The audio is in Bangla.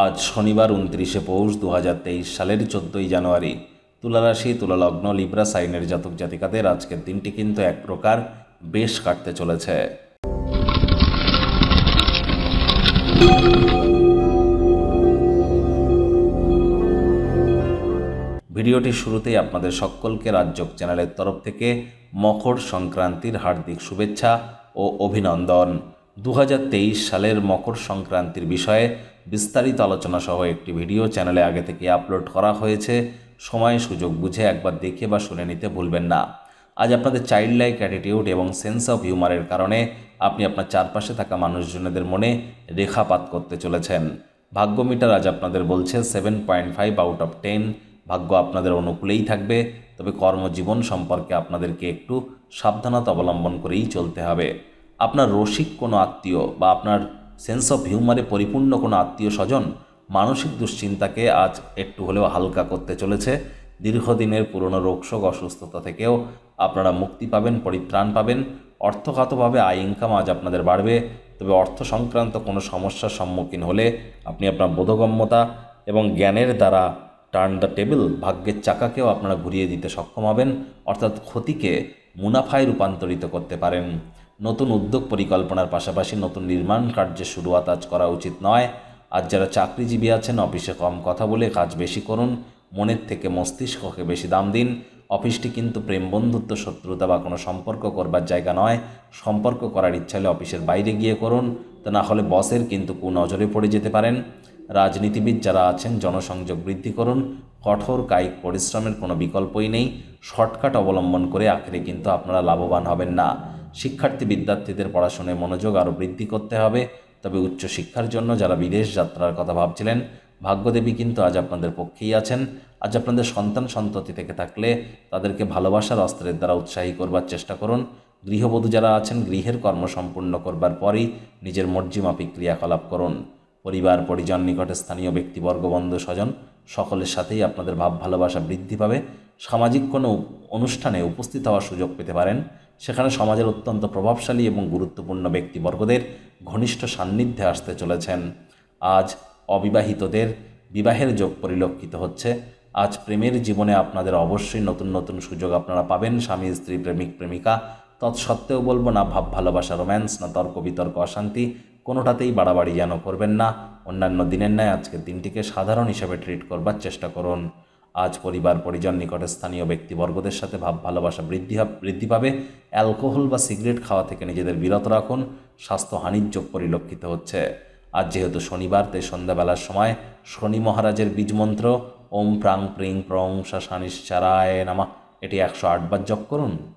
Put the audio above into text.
আজ শনিবার উনত্রিশে পৌষ দু হাজার তেইশ সালের চোদ্দোই জানুয়ারি। তুলারাশি, তুলালগ্ন, লিব্রা, সাইনের জাতক জাতিকাদের আজকের দিনটি কিন্তু এক প্রকার বেশ কাটতে চলেছে। ভিডিওটির শুরুতেই আপনাদের সকলকে রাজ্যক চ্যানেলের তরফ থেকে মকর সংক্রান্তির হার্দিক শুভেচ্ছা ও অভিনন্দন। দু হাজার তেইশ সালের মকর সংক্রান্তির বিষয়ে বিস্তারিত আলোচনা সহ একটি ভিডিও চ্যানেলে আগে থেকে আপলোড করা হয়েছে। সময়, সুযোগ বুঝে একবার দেখে বা শুনে নিতে ভুলবেন না। আজ আপনাদের চাইল্ড লাইক অ্যাটিটিউড এবং সেন্স অফ হিউমারের কারণে আপনি আপনার চারপাশে থাকা মানুষজনদের মনে রেখাপাত করতে চলেছেন। ভাগ্য মিটার আজ আপনাদের বলছে seven point five out of ten ভাগ্য আপনাদের অনুকূলেই থাকবে, তবে কর্মজীবন সম্পর্কে আপনাদেরকে একটু সাবধানতা অবলম্বন করেই চলতে হবে। আপনার রসিক কোনো আত্মীয় বা আপনার সেন্স অফ হিউমারে পরিপূর্ণ কোনো আত্মীয় স্বজন মানসিক দুশ্চিন্তাকে আজ একটু হলেও হালকা করতে চলেছে। দীর্ঘদিনের পুরনো রোগশোক অসুস্থতা থেকেও আপনারা মুক্তি পাবেন, পরিত্রাণ পাবেন। অর্থগতভাবে আয় ইনকাম আজ আপনাদের বাড়বে। তবে অর্থ সংক্রান্ত কোনো সমস্যার সম্মুখীন হলে আপনি আপনার বোধগম্যতা এবং জ্ঞানের দ্বারা টার্ন দ্য টেবিল ভাগ্যের চাকাকেও আপনারা ঘুরিয়ে দিতে সক্ষম হবেন। অর্থাৎ ক্ষতিকে মুনাফায় রূপান্তরিত করতে পারেন। নতুন উদ্যোগ পরিকল্পনার পাশাপাশি নতুন নির্মাণ কার্যের শুরুয়াত আজ করা উচিত নয়। আজ যারা চাকরিজীবী আছেন, অফিসে কম কথা বলে কাজ বেশি করুন। মনের থেকে মস্তিষ্ককে বেশি দাম দিন। অফিসটি কিন্তু প্রেম, বন্ধুত্ব, শত্রুতা বা কোনো সম্পর্ক করবার জায়গা নয়। সম্পর্ক করার ইচ্ছা হলে অফিসের বাইরে গিয়ে করুন। তা না হলে বসের কিন্তু কুনজরে পড়ে যেতে পারেন। রাজনীতিবিদ যারা আছেন, জনসংযোগ বৃদ্ধি করুন। কঠোর, কায়িক পরিশ্রমের কোনো বিকল্পই নেই। শর্টকাট অবলম্বন করে আখেরে কিন্তু আপনারা লাভবান হবেন না। শিক্ষার্থী বিদ্যার্থীদের পড়াশোনায় মনোযোগ আরও বৃদ্ধি করতে হবে। তবে উচ্চশিক্ষার জন্য যারা বিদেশ যাত্রার কথা ভাবছিলেন, ভাগ্যদেবী কিন্তু আজ আপনাদের পক্ষেই আছেন। আজ আপনাদের সন্তান সন্ততি থেকে থাকলে তাদেরকে ভালোবাসার অস্ত্রের দ্বারা উৎসাহী করবার চেষ্টা করুন। গৃহবধূ যারা আছেন, গৃহের কর্ম সম্পূর্ণ করবার পরই নিজের মর্জিমাফিক ক্রিয়াকলাপ করুন। পরিবার, পরিজন, নিকটে স্থানীয় ব্যক্তিবর্গ, বন্ধু, স্বজন, সকলের সাথেই আপনাদের ভাব ভালোবাসা বৃদ্ধি পাবে। সামাজিক কোনো অনুষ্ঠানে উপস্থিত হওয়ার সুযোগ পেতে পারেন। সেখানে সমাজের অত্যন্ত প্রভাবশালী এবং গুরুত্বপূর্ণ ব্যক্তিবর্গদের ঘনিষ্ঠ সান্নিধ্যে আসতে চলেছেন। আজ অবিবাহিতদের বিবাহের যোগ পরিলক্ষিত হচ্ছে। আজ প্রেমের জীবনে আপনাদের অবশ্যই নতুন নতুন সুযোগ আপনারা পাবেন। স্বামী, স্ত্রী, প্রেমিক, প্রেমিকা। তৎসত্ত্বেও বলব না, ভাব, ভালোবাসা, রোম্যান্স, না তর্ক, বিতর্ক, অশান্তি। কোনোটাতেই বাড়াবাড়ি যেন করবেন না। অন্যান্য দিনের ন্যায় আজকের দিনটিকে সাধারণ হিসেবে ট্রিট করবার চেষ্টা করুন। আজ পরিবার পরিজন নিকটে স্থানীয় ব্যক্তিবর্গদের সাথে ভাব ভালোবাসা বৃদ্ধি বৃদ্ধি পাবে। অ্যালকোহল বা সিগারেট খাওয়া থেকে নিজেদের বিরত রাখুন। স্বাস্থ্যহানির যোগ পরিলক্ষিত হচ্ছে। আজ যেহেতু শনিবার, তাই সন্ধ্যাবেলার সময় শনি মহারাজের বীজমন্ত্র ওম প্রাং প্রিং প্রং শাসানিশ্চারায় নামা, এটি একশো আটবার জপ করুন।